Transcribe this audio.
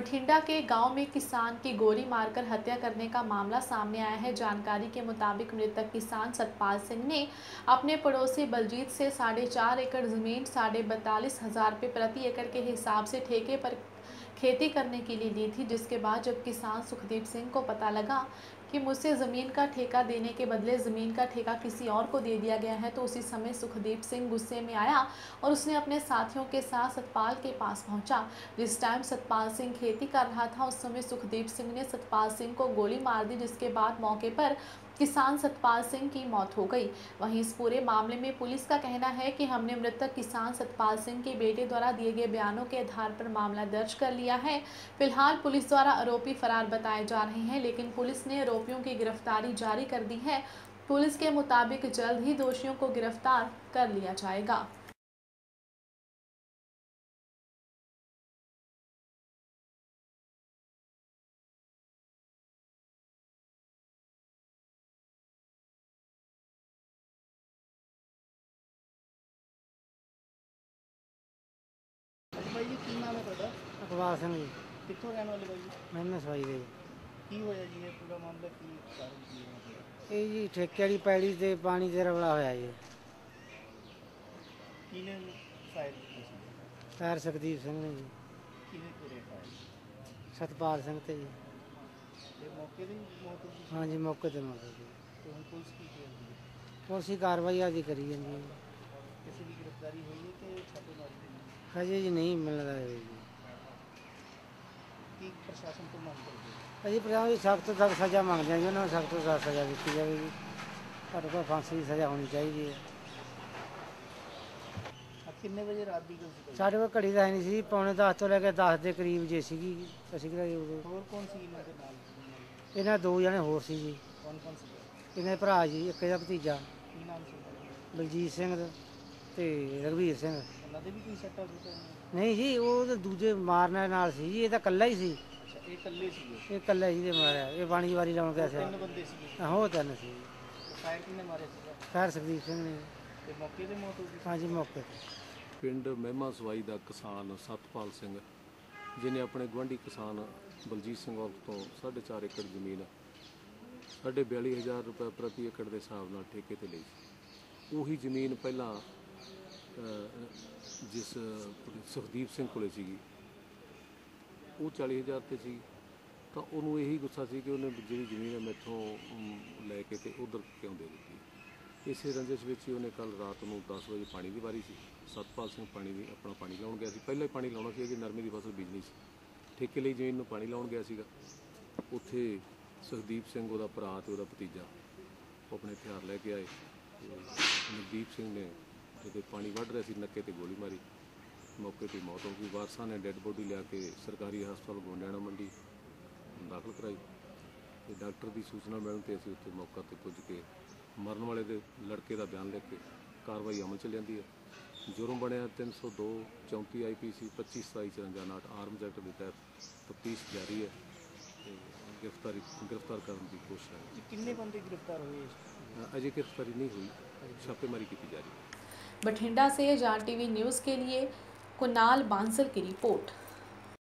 बठिंडा के गाँव में किसान की गोली मारकर हत्या करने का मामला सामने आया है। जानकारी के मुताबिक मृतक किसान सतपाल सिंह ने अपने पड़ोसी बलजीत से साढ़े चार एकड़ ज़मीन, साढ़े बतालीस हज़ार रुपये प्रति एकड़ के हिसाब से ठेके पर खेती करने के लिए ली थी, जिसके बाद जब किसान सुखदीप सिंह को पता लगा कि मुझसे ज़मीन का ठेका देने के बदले ज़मीन का ठेका किसी और को दे दिया गया है तो उसी समय सुखदीप सिंह गुस्से में आया और उसने अपने साथियों के साथ सतपाल के पास पहुँचा। जिस टाइम सतपाल सिंह खेती कर रहा था, उस समय सुखदीप सिंह ने सतपाल सिंह को गोली मार दी, जिसके बाद मौके पर किसान सतपाल सिंह की मौत हो गई। वहीं इस पूरे मामले में पुलिस का कहना है कि हमने मृतक किसान सतपाल सिंह के बेटे द्वारा दिए गए बयानों के आधार पर मामला दर्ज कर लिया है। फ़िलहाल पुलिस द्वारा आरोपी फरार बताए जा रहे हैं, लेकिन पुलिस ने आरोपियों की गिरफ्तारी जारी कर दी है। पुलिस के मुताबिक जल्द ही दोषियों को गिरफ़्तार कर लिया जाएगा। ਕੀ ਨਾਮ ਹੈ ਤੁਹਾਡਾ? ਅਕਬਾਰ ਸਿੰਘ ਜੀ। ਕਿੱਥੋਂ ਰਹਿਣ ਵਾਲੇ ਬਾਈ ਜੀ? ਮੈਨੇ ਸਵਾਈ ਦੇ। ਜੀ। ਕੀ ਹੋਇਆ ਜੀ? ਇਹ ਪੂਰਾ ਮਾਮਲਾ ਕੀ ਕਾਰਨ ਕੀ ਹੈ ਮਤਲਬ? ਇਹ ਜੀ ਠੇਕੇ ਵਾਲੀ ਪੈੜੀ ਤੇ ਪਾਣੀ ਤੇ ਰਵਲਾ ਹੋਇਆ ਜੀ। ਕਿਹਨੇ ਫਾਇਰ ਕੀਤੀ ਸੀ? ਪੈਰ ਸੁਖਦੀਪ ਸਿੰਘ ਨੇ ਜੀ। ਕਿਹਨੇ ਕਰੇ ਫਾਇਰ? ਸਤਪਾਲ ਸਿੰਘ ਤੇ ਜੀ। ਤੇ ਮੌਕੇ ਦੀ ਮੌਤ ਹੋ ਹਾਂਜੀ ਮੌਕੇ ਤੇ ਮੌਤ ਹੋ ਤੇ ਹੁਣ ਪੁਲਿਸ ਕੀ ਕਰ ਰਹੀ ਹੈ? ਪੁਲਿਸ ਦੀ ਕਾਰਵਾਈ ਆਦੀ ਕਰੀ ਜਾਂਦੀ ਹੈ ਕਿਸੇ ਦੀ ਗ੍ਰਿਫਤਾਰੀ ਹੋਈ ਹੈ ਕਿ ਛਾਪੇਮਾਰੀ ਹੋਈ ਹੈ ਹਜੇ ਜੀ ਨਹੀਂ ਮਿਲਦਾ ਹੈ ਜੀ। ਕੀ ਪ੍ਰਸ਼ਾਸਨ ਤੋਂ ਮੰਗ ਕਰਦੇ ਹੋ? ਅਸੀਂ ਪੰਜਾਬ ਸਖਤ ਤੋਂ ਸਖਤ ਸਜ਼ਾ ਮੰਗਦੇ ਹਾਂ ਜੀ ਉਹਨਾਂ ਨੂੰ ਸਖਤ ਤੋਂ ਸਖਤ ਸਜ਼ਾ ਦਿੱਤੀ ਜਾਵੇ ਜੀ। ਘੱਟੋ ਘੱਟ ਫਾਂਸੀ ਦੀ ਸਜ਼ਾ ਹੋਣੀ ਚਾਹੀਦੀ ਹੈ। ਆ ਕਿੰਨੇ ਵਜੇ ਰਾਤ ਦੀ ਗੱਲ ਸੀ? ਸਾਡੇ ਕੋਲ ਘੜੀ ਤਾਂ ਹੈ ਨਹੀਂ ਸੀ ਪੌਣੇ 10 ਤੋਂ ਲੈ ਕੇ 10 ਦੇ ਕਰੀਬ ਜੇ ਸੀਗੀ ਅਸੀਂ ਕਿਹਾ ਜੀ ਉਦੋਂ? ਹੋਰ ਕੌਣ ਸੀ ਇਹਨਾਂ ਦੇ ਨਾਲ? ਇਹਨਾਂ ਦੋ ਜਣੇ ਹੋਰ ਸੀ ਜੀ। ਕੌਣ ਕੌਣ ਸੀ? ਇਹਨਾਂ ਦੇ ਭਰਾ ਜੀ ਇੱਕ ਇਹਦਾ ਭਤੀਜਾ। ਕੀ ਨਾਮ ਸੀ? ਉਹਨਾਂ ਦਾ? ਬਲਜੀਤ ਸਿੰਘ ਤੇ ਰਘਵੀਰ ਸਿੰਘ। ਉਹਨਾਂ ਦੇ ਵੀ ਕੋਈ ਸੱਟਾ ਸੁੱਟਾ ਨਹੀਂ? ਨਹੀਂ ਜੀ ਉਹ ਤਾਂ ਦੂਜੇ ਮਾਰਨ ਨਾਲ ਸੀ ਜੀ ਇਹ ਤਾਂ ਇਕੱਲਾ ਹੀ ਸੀ। ਅੱਛਾ ਇਹ ਇਕੱਲੇ ਸੀਗੇ ਇਹ ਇਕੱਲਾ ਹੀ ਦੇ ਮਾਰਿਆ ਇਹ ਬਾਣੀ ਵਾਰੀ ਲਾਉਣ ਗਿਆ ਤਿੰਨ ਸੀ ਬੰਦੇ ਆਹੋ ਤਿੰਨ ਸੀ। ਫਾਇਰ ਕਿੰਨੇ ਮਾਰੇ ਸੀਗਾ? ਖੈਰ ਸੁਖਦੀਪ ਸਿੰਘ ਨੇ। ਤੇ ਮੌਕੇ ਤੇ ਮੌਤ ਹੋ ਗਈ ਹਾਂਜੀ ਮੌਕੇ ਤੇ। ਪਿੰਡ ਮਹਿਮਾ ਸਵਾਈ ਦਾ ਕਿਸਾਨ ਸਤਪਾਲ ਸਿੰਘ ਜਿਨੇ ਆਪਣੇ ਗੁਆਂਢੀ ਕਿਸਾਨ ਬਲਜੀਤ ਸਿੰਘ ਔਰਤ ਤੋਂ 4.5 ਏਕੜ ਜ਼ਮੀਨ ਸਾਢੇ 42000 ਰੁਪਏ ਪ੍ਰਤੀ ਏਕੜ ਦੇ ਹਿਸਾਬ ਨਾਲ ਠੇਕੇ ਤੇ ਲਈ ਸੀ। ਉਹੀ ਜ਼ਮੀਨ ਪਹਿਲਾਂ ਜਿਸ ਸੁਖਦੀਪ ਸਿੰਘ ਕੋਲੇ ਸੀਗੀ ਉਹ 40000 ਤੇ ਸੀ। ਤਾਂ ਉਹਨੂੰ ਇਹੀ ਗੁੱਸਾ ਸੀ ਕਿ ਉਹਨੇ ਜਿਹੜੀ ਜ਼ਮੀਨ ਹੈ ਮੈਥੋਂ ਅਮ, ਲੈ ਕੇ ਤੇ ਉਧਰ ਕਿਉਂ ਦੇ ਦਿੱਤੀ। ਇਸੇ ਰੰਜਿਸ਼ ਵਿੱਚ ਹੀ ਉਹਨੇ ਕੱਲ ਰਾਤ ਨੂੰ 10 ਵਜੇ ਪਾਣੀ ਦੀ ਵਾਰੀ ਸੀ। ਸਤਪਾਲ ਸਿੰਘ ਪਾਣੀ ਦੀ ਆਪਣਾ ਪਾਣੀ ਲਾਉਣ ਗਿਆ ਸੀ। ਪਹਿਲਾਂ ਹੀ ਪਾਣੀ ਲਾਉਣਾ ਸੀ ਕਿ ਨਰਮੇ ਦੀ ਫਸਲ ਬੀਜਣੀ ਸੀ। ਠੇਕੇ ਲਈ ਜ਼ਮੀਨ ਨੂੰ ਪਾਣੀ ਲਾਉਣ ਗਿਆ ਸੀਗਾ। ਉੱਥੇ ਸੁਖਦੀਪ ਸਿੰਘ ਉਹਦਾ ਭਰਾ ਤੇ ਉਹਦਾ ਭਤੀਜਾ ਉਹ ਆਪਣੇ ਹਥਿਆਰ ਲੈ ਕੇ ਆਏ। ਤੇ ਨਵਦੀਪ ਸਿੰਘ ਨੇ ਜਦੋਂ ਪਾਣੀ ਵੱਢ ਰਿਹਾ ਸੀ ਨੱਕੇ ਤੇ ਗੋਲੀ ਮਾਰੀ। ਮੌਕੇ ਤੇ ਮੌਤ ਹੋ ਗਈ। ਵਾਰਸਾਂ ਨੇ ਡੈੱਡ ਬੋਡੀ ਲਿਆ ਕੇ ਸਰਕਾਰੀ ਹਸਪਤਾਲ ਗੋਂਡਿਆਣਾ ਮੰਡੀ ਦਾਖਲ ਕਰਾਈ। ਤੇ ਡਾਕਟਰ ਦੀ ਸੂਚਨਾ ਮਿਲਣ ਤੇ ਅਸੀਂ ਉੱਥੇ ਮੌਕਾ ਤੇ ਪੁੱਜ ਕੇ ਮਰਨ ਵਾਲੇ ਦੇ ਲੜਕੇ ਦਾ ਬਿਆਨ ਲਿਖ ਕੇ ਕਾਰਵਾਈ ਅਮਲ ਚ ਲਿਆਂਦੀ ਹੈ। ਜੁਰਮ ਬਣਿਆ 302 34 ਆਈਪੀਸੀ 25 27 54 ਆਰਮਜ਼ ਐਕਟ ਦੇ ਤਹਿਤ ਤਫਤੀਸ਼ ਜਾਰੀ ਹੈ ਤੇ ਗ੍ਰਿਫਤਾਰੀ ਗ੍ਰਿਫਤਾਰ ਕਰਨ ਦੀ ਕੋਸ਼ਿਸ਼ ਹੈ। ਕਿੰਨੇ ਬੰਦੇ ਗ੍ਰਿਫਤਾਰ ਹੋਏ ਅਜੇ ਗ੍ਰਿਫਤਾਰੀ ਨਹੀਂ ਹੋਈ। ਛਾਪੇਮਾਰੀ ਕੀਤੀ ਜਾ ਰਹੀ ਹੈ। बठिंडा से जान टीवी न्यूज़ के लिए कुणाल बांसल की रिपोर्ट